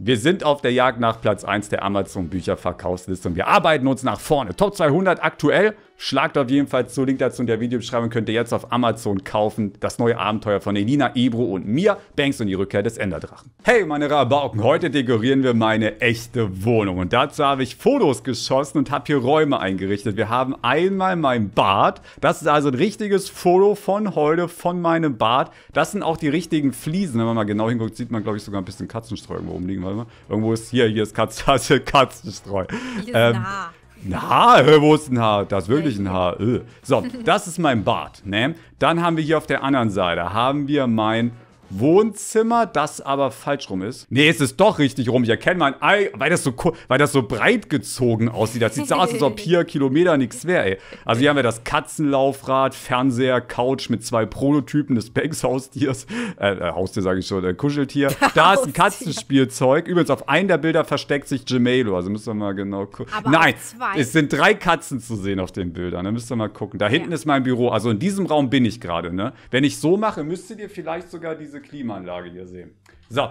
Wir sind auf der Jagd nach Platz 1 der Amazon-Bücherverkaufsliste und wir arbeiten uns nach vorne. Top 200 aktuell. Schlagt auf jeden Fall zu. Link dazu in der Videobeschreibung könnt ihr jetzt auf Amazon kaufen. Das neue Abenteuer von Elina, Ebro und mir. Banks und die Rückkehr des Enderdrachen. Hey, meine Rabauken. Heute dekorieren wir meine echte Wohnung. Und dazu habe ich Fotos geschossen und habe hier Räume eingerichtet. Wir haben einmal mein Bad. Das ist also ein richtiges Foto von heute, von meinem Bad. Das sind auch die richtigen Fliesen. Wenn man mal genau hinguckt, sieht man, glaube ich, sogar ein bisschen Katzenstreu irgendwo rumliegen. Warte mal. Irgendwo ist hier, hier ist Katz, Katzenstreu. Hier ist ähm, Haar. Ein Haar? Wo ist ein Haar? Das ist wirklich ein Haar. So, das ist mein Bad. Ne? Dann haben wir hier auf der anderen Seite, haben wir mein Wohnzimmer, das aber falsch rum ist. Nee, es ist doch richtig rum. Ich erkenne mein Ei, weil das so, weil das so breit gezogen aussieht. Das sieht so aus, als ob hier Kilometer nichts wäre, ey. Also hier haben wir das Katzenlaufrad, Fernseher, Couch mit zwei Prototypen des Banks-Haustiers. Äh, äh, Haustier sage ich schon, äh, Kuscheltier. Da ist ein Katzenspielzeug. Übrigens, auf einem der Bilder versteckt sich Gemelo. Also müssen wir mal genau gucken. Nein, es sind drei Katzen zu sehen auf den Bildern. Da müsst ihr mal gucken. Da hinten ja. ist mein Büro. Also in diesem Raum bin ich gerade, ne? Wenn ich so mache, müsstet ihr vielleicht sogar diese diese Klimaanlage hier sehen. So,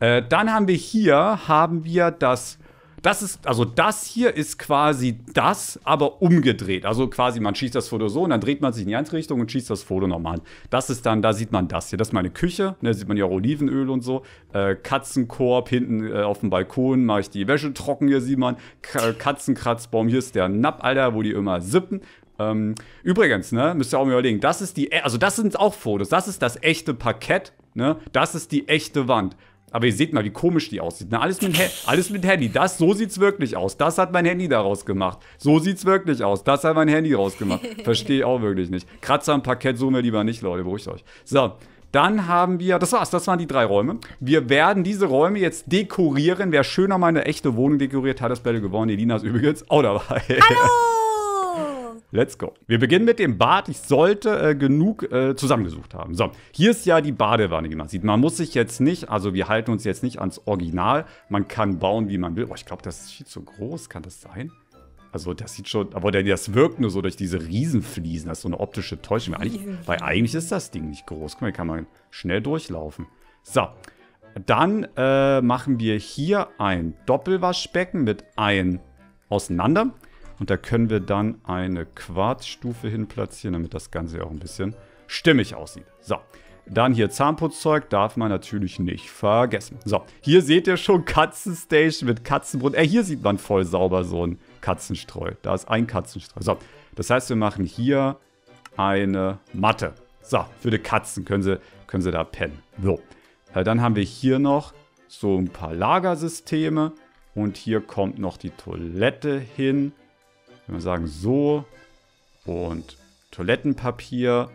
äh, dann haben wir hier, haben wir das, das ist, also das hier ist quasi das, aber umgedreht. Also quasi, man schießt das Foto so und dann dreht man sich in die andere Richtung und schießt das Foto nochmal. Das ist dann, da sieht man das hier. Das ist meine Küche, da ne, sieht man ja Olivenöl und so. Äh, Katzenkorb hinten äh, auf dem Balkon mache ich die Wäsche trocken, hier sieht man. K Katzenkratzbaum, hier ist der Napp, Alter, wo die immer sippen. Ähm, übrigens, ne, müsst ihr auch mal überlegen, das ist die, also das sind auch Fotos, das ist das echte Parkett, ne, das ist die echte Wand. Aber ihr seht mal, wie komisch die aussieht. Ne? Alles, mit alles mit Handy. Das, so sieht's wirklich aus. Das hat mein Handy daraus gemacht. So sieht's wirklich aus. Das hat mein Handy rausgemacht. Verstehe auch wirklich nicht. Kratzer am Parkett suchen wir lieber nicht, Leute. Beruhigt euch. So. Dann haben wir, das war's, das waren die drei Räume. Wir werden diese Räume jetzt dekorieren. Wer schöner meine echte Wohnung dekoriert, hat das Battle gewonnen. Elina ist übrigens auch dabei. Hallo! Let's go. Wir beginnen mit dem Bad. Ich sollte äh, genug äh, zusammengesucht haben. So, hier ist ja die Badewanne, wie man sieht. Man muss sich jetzt nicht, also wir halten uns jetzt nicht ans Original. Man kann bauen, wie man will. Oh, ich glaube, das ist viel zu groß. Kann das sein? Also das sieht schon, aber das wirkt nur so durch diese Riesenfliesen. Das ist so eine optische Täuschung. Eigentlich, weil eigentlich ist das Ding nicht groß. Guck mal, hier kann man schnell durchlaufen. So, dann äh, machen wir hier ein Doppelwaschbecken mit ein auseinander. Und da können wir dann eine Quarzstufe hin platzieren, damit das Ganze auch ein bisschen stimmig aussieht. So, dann hier Zahnputzzeug, darf man natürlich nicht vergessen. So, hier seht ihr schon Katzenstation mit Katzenbrot. Äh, hier sieht man voll sauber so ein Katzenstreu. Da ist ein Katzenstreu. So, das heißt, wir machen hier eine Matte. So, für die Katzen können sie, können sie da pennen. So, äh, dann haben wir hier noch so ein paar Lagersysteme. Und hier kommt noch die Toilette hin. Wenn wir sagen so und Toilettenpapier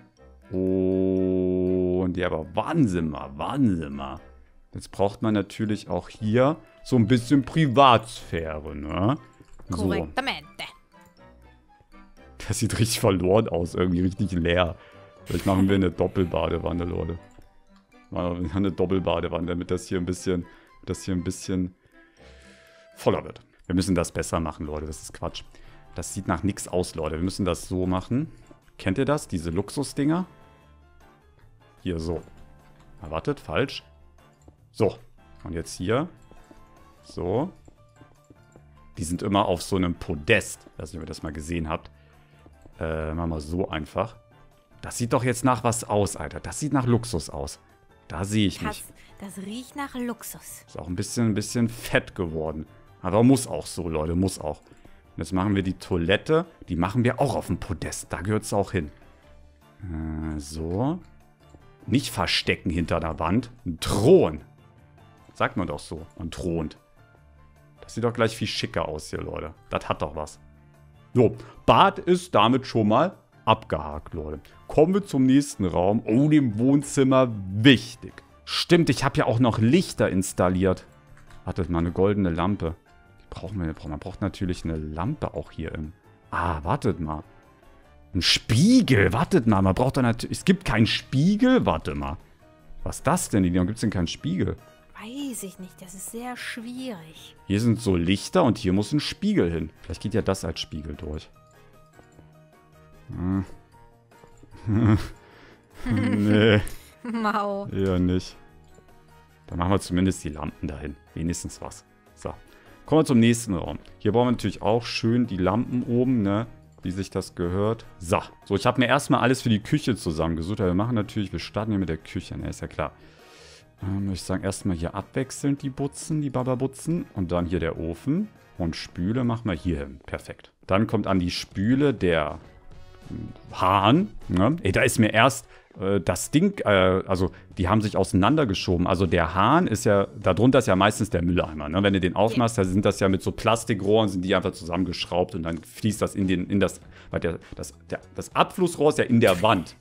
und ja, aber Wahnsinn mal, Wahnsinn mal. Jetzt braucht man natürlich auch hier so ein bisschen Privatsphäre, ne? So. Korrektamente. Das sieht richtig verloren aus, irgendwie richtig leer. Vielleicht machen wir eine Doppelbadewanne, Leute. Mal eine Doppelbadewanne, damit das hier ein bisschen, das hier ein bisschen voller wird. Wir müssen das besser machen, Leute. Das ist Quatsch. Das sieht nach nichts aus, Leute. Wir müssen das so machen. Kennt ihr das? Diese Luxusdinger? Hier, so. Erwartet, falsch. So. Und jetzt hier. So. Die sind immer auf so einem Podest. Ich weiß nicht, ob ihr das mal gesehen habt. Äh, machen wir so einfach. Das sieht doch jetzt nach was aus, Alter. Das sieht nach Luxus aus. Da sehe ich mich. Das riecht nach Luxus. Ist auch ein bisschen, ein bisschen fett geworden. Aber muss auch so, Leute. Muss auch. Und jetzt machen wir die Toilette. Die machen wir auch auf dem Podest. Da gehört es auch hin. Äh, so. Nicht verstecken hinter der Wand. Ein Thron. Sagt man doch so. Man thront. Das sieht doch gleich viel schicker aus hier, Leute. Das hat doch was. So, Bad ist damit schon mal abgehakt, Leute. Kommen wir zum nächsten Raum. Oh, dem Wohnzimmer. Wichtig. Stimmt, ich habe ja auch noch Lichter installiert. Wartet mal, eine goldene Lampe brauchen wir? Man braucht natürlich eine Lampe auch hier im... Ah, wartet mal. Ein Spiegel, wartet mal. Man braucht doch natürlich... Es gibt keinen Spiegel? Warte mal. Was ist das denn? Warum gibt es denn keinen Spiegel? Weiß ich nicht. Das ist sehr schwierig. Hier sind so Lichter und hier muss ein Spiegel hin. Vielleicht geht ja das als Spiegel durch. Hm. nee. Mau. Eher nicht. Dann machen wir zumindest die Lampen dahin. Wenigstens was. So. Kommen wir zum nächsten Raum. Hier brauchen wir natürlich auch schön die Lampen oben, ne? Wie sich das gehört. So. So, ich habe mir erstmal alles für die Küche zusammengesucht. Aber wir machen natürlich, wir starten hier mit der Küche, ne? Ist ja klar. Ähm, würde ich sagen, erstmal hier abwechselnd die Butzen, die Bababutzen. Und dann hier der Ofen. Und Spüle machen wir hier hin. Perfekt. Dann kommt an die Spüle der Hahn. Ne? Ey, da ist mir erst äh, das Ding, äh, also die haben sich auseinandergeschoben. Also der Hahn ist ja, darunter ist ja meistens der Mülleimer. Ne? Wenn du den aufmachst, da sind das ja mit so Plastikrohren, sind die einfach zusammengeschraubt und dann fließt das in, den, in das, weil der, das, der, das Abflussrohr ist ja in der Wand.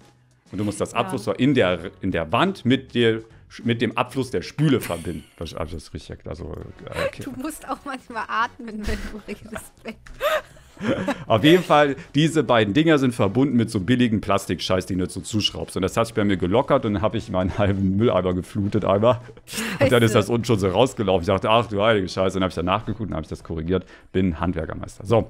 Und du musst das Abflussrohr in der, in der Wand mit, dir, mit dem Abfluss der Spüle verbinden. Das ist richtig. Also, äh, okay. Du musst auch manchmal atmen, wenn du redest. Auf jeden Fall, diese beiden Dinger sind verbunden mit so billigen Plastikscheiß, den du so zuschraubst. Und das hat sich bei mir gelockert und dann habe ich meinen halben Mülleimer geflutet einmal. Und dann ist das unten schon so rausgelaufen. Ich dachte, ach du heilige Scheiße. Und dann habe ich dann nachgeguckt und habe ich das korrigiert. Bin Handwerkermeister. So,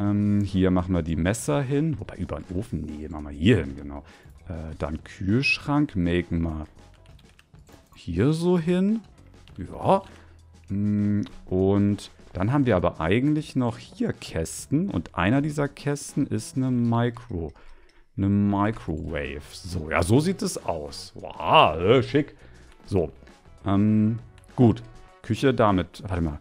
ähm, hier machen wir die Messer hin. Wobei, über den Ofen, nee, machen wir hier hin, genau. Äh, dann Kühlschrank, machen wir hier so hin. Ja. Mm, und dann haben wir aber eigentlich noch hier Kästen. Und einer dieser Kästen ist eine Micro. Eine Microwave. So, ja, so sieht es aus. Wow, äh, schick. So, ähm, gut. Küche damit, warte mal.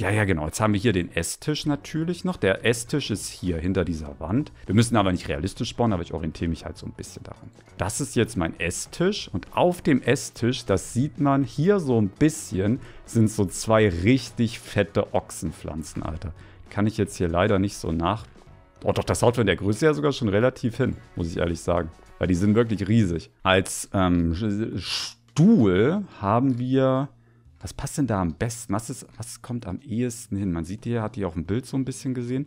Ja, ja, genau. Jetzt haben wir hier den Esstisch natürlich noch. Der Esstisch ist hier hinter dieser Wand. Wir müssen aber nicht realistisch bauen, aber ich orientiere mich halt so ein bisschen daran. Das ist jetzt mein Esstisch. Und auf dem Esstisch, das sieht man hier so ein bisschen, sind so zwei richtig fette Ochsenpflanzen, Alter. Kann ich jetzt hier leider nicht so nach... Oh doch, das haut von der Größe ja sogar schon relativ hin, muss ich ehrlich sagen. Weil die sind wirklich riesig. Als ähm, Stuhl haben wir was passt denn da am besten? Was, ist, was kommt am ehesten hin? Man sieht hier, hat die auch im Bild so ein bisschen gesehen.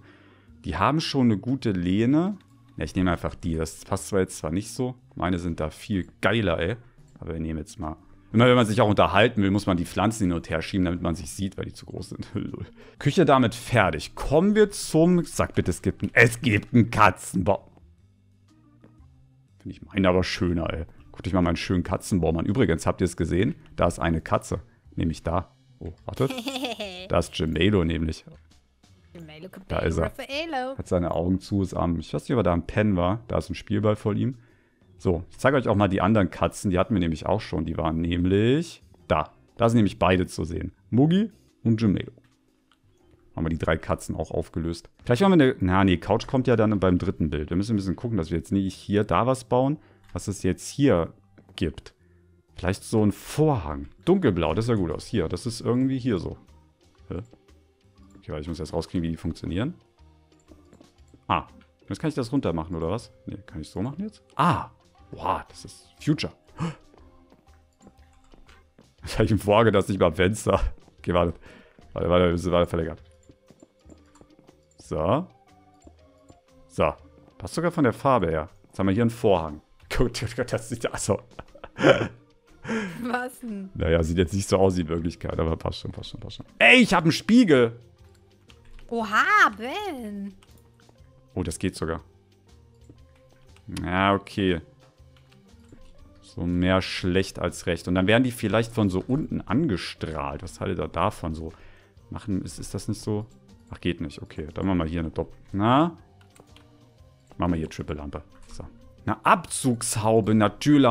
Die haben schon eine gute Lehne. Ja, ich nehme einfach die. Das passt zwar jetzt zwar nicht so. Meine sind da viel geiler, ey. Aber wir nehmen jetzt mal. Immer wenn man sich auch unterhalten will, muss man die Pflanzen hin und her schieben, damit man sich sieht, weil die zu groß sind. Küche damit fertig. Kommen wir zum. Sag bitte, es gibt einen. Es gibt einen Katzenbaum. Finde ich meinen aber schöner, ey. Guckt euch mal meinen schönen Katzenbaum an. Übrigens, habt ihr es gesehen? Da ist eine Katze. Nämlich da. Oh, wartet. da ist Gemelo nämlich. Da ist er. Hat seine Augen zu, ist am. Ich weiß nicht, ob er da am Pen war. Da ist ein Spielball vor ihm. So, ich zeige euch auch mal die anderen Katzen. Die hatten wir nämlich auch schon. Die waren nämlich da. Da sind nämlich beide zu sehen. Mugi und Gemelo. Haben wir die drei Katzen auch aufgelöst. Vielleicht machen wir eine... Na, nee, Couch kommt ja dann beim dritten Bild. Wir müssen ein bisschen gucken, dass wir jetzt nicht hier da was bauen, was es jetzt hier gibt. Vielleicht so ein Vorhang. Dunkelblau, das sah gut aus. Hier, das ist irgendwie hier so. Hä? Okay, ich muss jetzt rauskriegen, wie die funktionieren. Ah, jetzt kann ich das runter machen, oder was? Ne, kann ich so machen jetzt? Ah, wow, das ist Future. Das habe ich im Vorhang, das nicht mal am Fenster. Okay, warte. Warte, warte, wir müssen weiter verlängern. So. So. Passt sogar von der Farbe her. Jetzt haben wir hier einen Vorhang. Gut, das sieht so. Was denn? Naja, sieht jetzt nicht so aus in Wirklichkeit, aber passt schon, passt schon, passt schon. Ey, ich habe einen Spiegel! Oha, Ben! Oh, das geht sogar. Ja, okay. So mehr schlecht als recht. Und dann werden die vielleicht von so unten angestrahlt. Was haltet ihr davon? So machen, ist, ist das nicht so? Ach, geht nicht. Okay, dann machen wir hier eine Doppel. Na? Machen wir hier Triple-Lampe. So. Eine Abzugshaube, natürlich.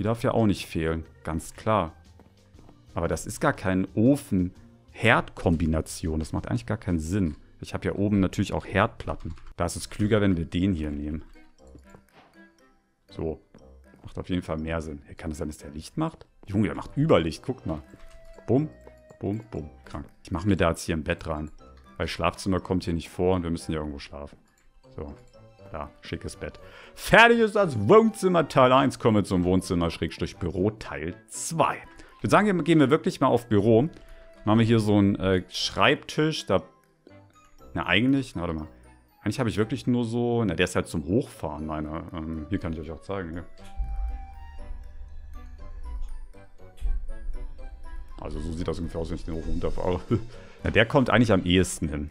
Die darf ja auch nicht fehlen, ganz klar. Aber das ist gar kein Ofen-Herd-Kombination. Das macht eigentlich gar keinen Sinn. Ich habe ja oben natürlich auch Herdplatten. Da ist es klüger, wenn wir den hier nehmen. So. Macht auf jeden Fall mehr Sinn. Hey, kann es sein, dass der Licht macht? Junge, der macht Überlicht. Guck mal. Bumm, bumm, bumm. Krank. Ich mache mir da jetzt hier ein Bett rein. Weil Schlafzimmer kommt hier nicht vor und wir müssen ja irgendwo schlafen. So. Ja, schickes Bett. Fertig ist das Wohnzimmer Teil 1. Kommen wir zum Wohnzimmer-Büro Teil 2. Ich würde sagen, gehen wir wirklich mal auf Büro. Machen wir hier so einen äh, Schreibtisch. Da. Na, eigentlich. Na, warte mal. Eigentlich habe ich wirklich nur so. Na, der ist halt zum Hochfahren, meiner. Ähm, hier kann ich euch auch zeigen. Ja. Also so sieht das ungefähr aus, wenn ich den hoch runterfahre. Na, der kommt eigentlich am ehesten hin.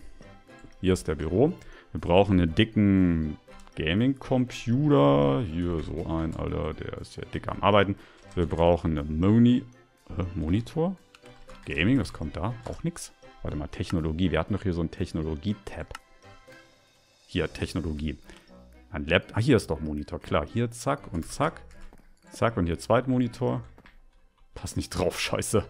Hier ist der Büro. Wir brauchen einen dicken Gaming-Computer. Hier so ein, Alter, der ist ja dick am Arbeiten. Wir brauchen eine Moni. Äh, Monitor? Gaming, was kommt da? Auch nix. Warte mal, Technologie. Wir hatten doch hier so einen Technologie-Tab. Hier, Technologie. Ein Lab. Ah, hier ist doch Monitor. Klar, hier zack und zack. Zack und hier Zweitmonitor. Passt nicht drauf, scheiße.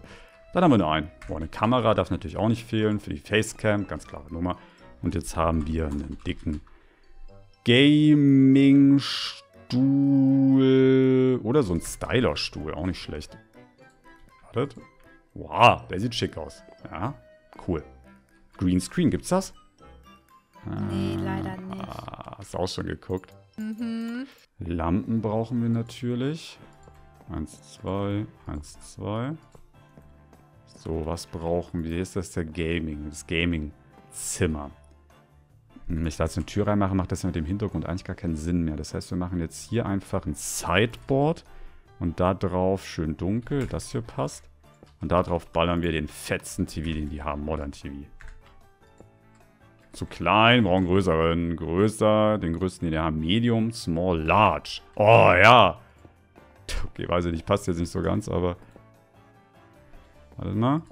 Dann haben wir nur einen. Oh, eine Kamera darf natürlich auch nicht fehlen für die Facecam. Ganz klare Nummer. Und jetzt haben wir einen dicken Gaming-Stuhl. Oder so ein Styler-Stuhl. Auch nicht schlecht. Wartet. Wow, der sieht schick aus. Ja, cool. Greenscreen, gibt's das? Nee, leider nicht. Ah, hast du auch schon geguckt. Lampen brauchen wir natürlich. Eins, zwei, eins, zwei. So, was brauchen wir? Ist das der Gaming, das Gaming-Zimmer. Wenn ich da jetzt eine Tür reinmache, macht das ja mit dem Hintergrund eigentlich gar keinen Sinn mehr. Das heißt, wir machen jetzt hier einfach ein Sideboard und da drauf schön dunkel, das hier passt. Und da drauf ballern wir den fetzen TV, den die haben, Modern TV. Zu klein, brauchen größeren. Größer, den größten, den wir haben. Medium, small, large. Oh, ja. Okay, weiß ich nicht, passt jetzt nicht so ganz, aber... Warte mal.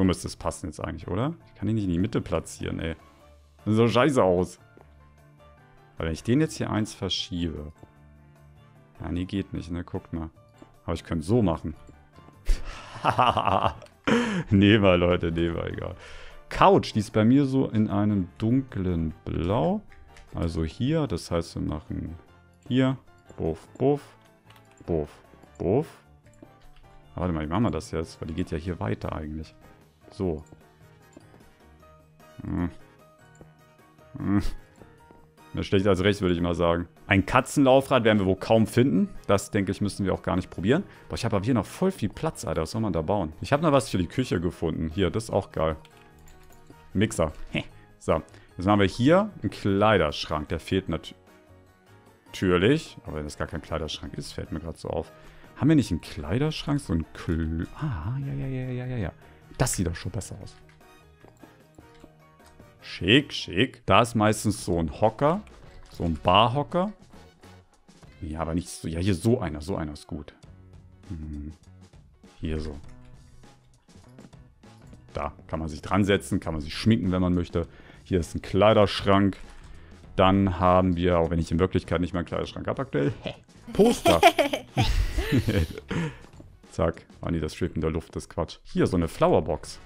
So müsste es passen jetzt eigentlich, oder? Ich kann ihn nicht in die Mitte platzieren, ey. Das sieht so scheiße aus. Weil wenn ich den jetzt hier eins verschiebe... Ja, nee, geht nicht, ne? Guckt mal. Aber ich könnte so machen. nehmen wir, Leute, nehmen wir, egal. Couch, die ist bei mir so in einem dunklen Blau. Also hier, das heißt, wir machen hier, buff, buff, buff, buff. Warte mal, wie machen wir das jetzt? Weil die geht ja hier weiter eigentlich. So. Hm. Hm. Mehr schlecht als recht, würde ich mal sagen. Ein Katzenlaufrad werden wir wohl kaum finden. Das, denke ich, müssen wir auch gar nicht probieren. Boah, ich habe aber hier noch voll viel Platz, Alter. Was soll man da bauen? Ich habe noch was für die Küche gefunden. Hier, das ist auch geil. Mixer. So, jetzt haben wir hier einen Kleiderschrank. Der fehlt nat natürlich. Aber wenn das gar kein Kleiderschrank ist, fällt mir gerade so auf. Haben wir nicht einen Kleiderschrank? So ein Kl Ah, ja, ja, ja, ja, ja, ja. Das sieht doch schon besser aus. Schick, schick. Da ist meistens so ein Hocker. So ein Barhocker. Ja, aber nicht so. Ja, hier so einer. So einer ist gut. Hm. Hier so. Da kann man sich dran setzen, kann man sich schminken, wenn man möchte. Hier ist ein Kleiderschrank. Dann haben wir, auch wenn ich in Wirklichkeit nicht mehr einen Kleiderschrank habe aktuell, Poster. Zack. Ah nee, das schwebt in der Luft, das ist Quatsch. Hier, so eine Flowerbox.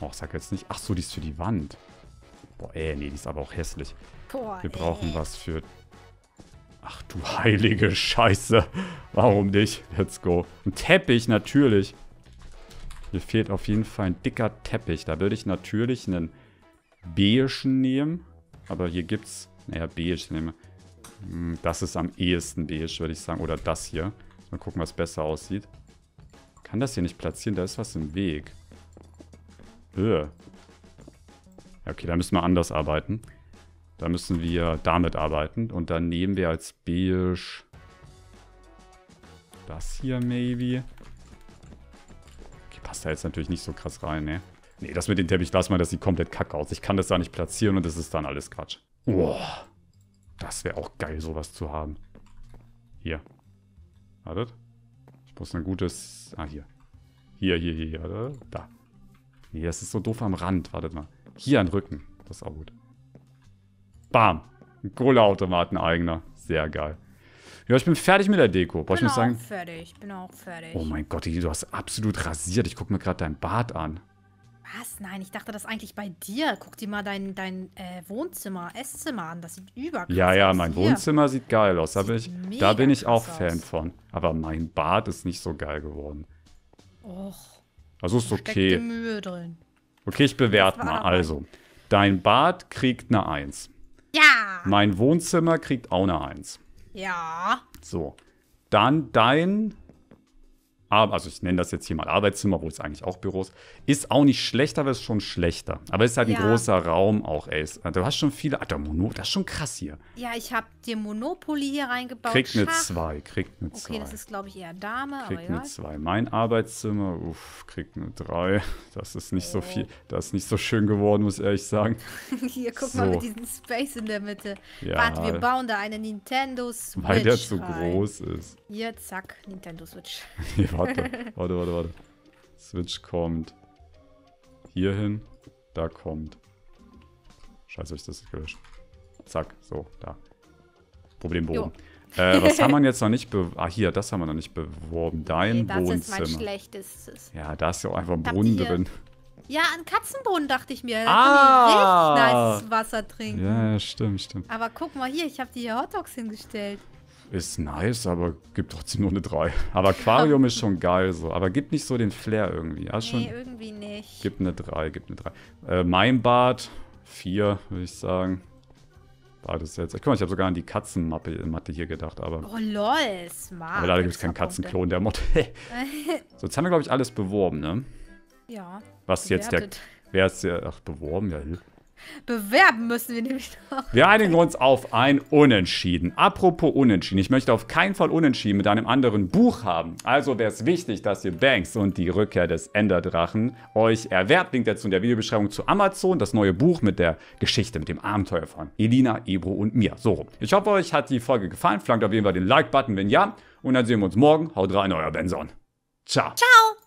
Oh, sag jetzt nicht. Ach so, die ist für die Wand. Boah, ey, nee, die ist aber auch hässlich. Wir brauchen was für... Ach du heilige Scheiße. Warum nicht? Let's go. Ein Teppich, natürlich. Hier fehlt auf jeden Fall ein dicker Teppich. Da würde ich natürlich einen beigen nehmen. Aber hier gibt's... Naja, beige nehme. Hm, Das ist am ehesten beige, würde ich sagen. Oder das hier. Mal gucken, was besser aussieht. Kann das hier nicht platzieren? Da ist was im Weg. Öh. Ja, okay, da müssen wir anders arbeiten. Da müssen wir damit arbeiten. Und dann nehmen wir als beige das hier maybe. Okay, passt da jetzt natürlich nicht so krass rein, ne? Nee, das mit dem Teppich, lass mal, das sieht komplett kacke aus. Ich kann das da nicht platzieren und das ist dann alles Quatsch. Boah. Das wäre auch geil, sowas zu haben. Hier. Wartet. Ich muss ein gutes... Ah, hier. Hier, hier, hier, hier. Da. Nee, das ist so doof am Rand. Wartet mal. Hier an den Rücken. Das ist auch gut. Bam. Ein Kohleautomaten eigener. Sehr geil. Ja, ich bin fertig mit der Deko. Boah, ich bin muss auch sagen... fertig. Bin auch fertig. Oh mein Gott, du hast absolut rasiert. Ich gucke mir gerade dein Bart an. Was? Nein, ich dachte das eigentlich bei dir. Guck dir mal dein, dein äh, Wohnzimmer, Esszimmer an. Das sieht überkrass Ja, ja, aus. mein Hier. Wohnzimmer sieht geil aus. Da bin ich, da bin ich auch Fan aus. von. Aber mein Bart ist nicht so geil geworden. Och, Also ist okay. Mühe drin. Okay, ich bewerte mal. Also, dein Bad kriegt eine 1. Ja! Mein Wohnzimmer kriegt auch eine 1. Ja. So. Dann dein also ich nenne das jetzt hier mal Arbeitszimmer, wo es eigentlich auch Büros, ist auch nicht schlechter, aber ist schon schlechter. Aber es ist halt ein Ja. großer Raum auch, ey. Es- Du hast schon viele, Alter, Mono, das ist schon krass hier. Ja, ich habe dir Monopoly hier reingebaut. Kriegt eine Schach. 2, kriegt eine 2. Okay, das ist, glaube ich, eher Dame, Kriegt eine egal. 2. Mein Arbeitszimmer, uff, kriegt eine 3. Das ist nicht so viel, das ist nicht so schön geworden, muss ich ehrlich sagen. Hier, guck mal So. mit diesem Space in der Mitte. Ja. Warte, wir bauen da eine Nintendo Switch Weil der zu rein. groß ist. Hier, zack, Nintendo Switch. Nee, warte, warte, warte, warte. Switch kommt hier hin, da kommt. Scheiße, ich das gelöscht. Zack, so, da. Problem behoben. Äh, was haben wir jetzt noch nicht beworben? Ah, hier, das haben wir noch nicht beworben. Dein Nee, das ist mein Wohnzimmer. schlechtestes. Ja, da ist ja auch einfach ein Brunnen drin. Ja, an Katzenboden dachte ich mir. Da Ah! kann ich richtig nice Wasser trinken. Ja, ja, stimmt, stimmt. Aber guck mal hier, ich habe dir hier Hotdogs hingestellt. Ist nice, aber gibt trotzdem nur eine 3. Aber Aquarium ist schon geil so. Aber gibt nicht so den Flair irgendwie. Ja, schon. Nee, irgendwie nicht. Gibt eine 3, gibt eine 3. Äh, mein Bad, 4, würde ich sagen. Bad ist jetzt. Guck mal, ich habe sogar an die Katzenmappe Matte hier gedacht, aber. Oh lol, smart. aber leider gibt es keinen. Katzenklon der Mod. so, jetzt haben wir, glaube ich, alles beworben, ne? Ja. Was jetzt der. bewertet. Wer ist der. Ach, beworben, ja. Bewerben müssen wir nämlich noch. Wir einigen uns auf ein Unentschieden. Apropos Unentschieden. Ich möchte auf keinen Fall Unentschieden mit einem anderen Buch haben. Also wäre es wichtig, dass ihr Banks und die Rückkehr des Enderdrachen euch erwerbt. Link dazu in der Videobeschreibung zu Amazon. Das neue Buch mit der Geschichte, mit dem Abenteuer von Elina, Ebro und mir. So rum. Ich hoffe, euch hat die Folge gefallen. Flankt auf jeden Fall den Like-Button, wenn ja. Und dann sehen wir uns morgen. Haut rein, euer Benson. Ciao. Ciao.